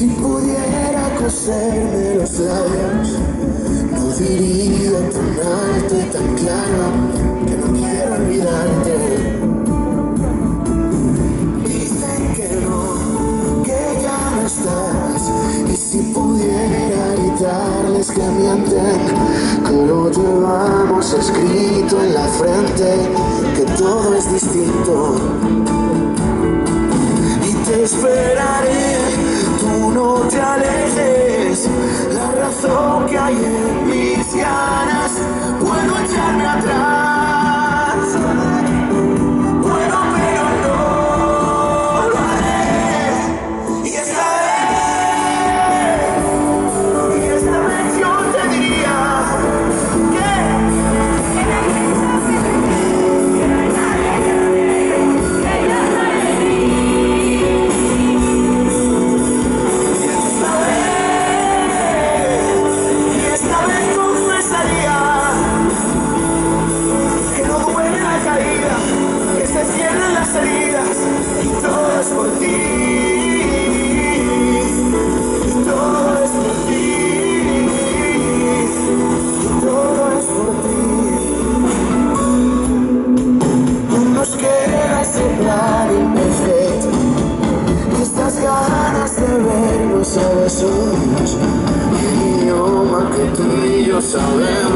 Si pudiera coserme los labios, no diría tan alto y tan claro que no quiero olvidarte. Dicen que no, que ya no estás. Y si pudiera gritarles que mienten, que lo llevamos escrito en la frente, que todo es distinto. Y te esperaré, fire. Ganas de vernos a besos El idioma que tú y yo sabemos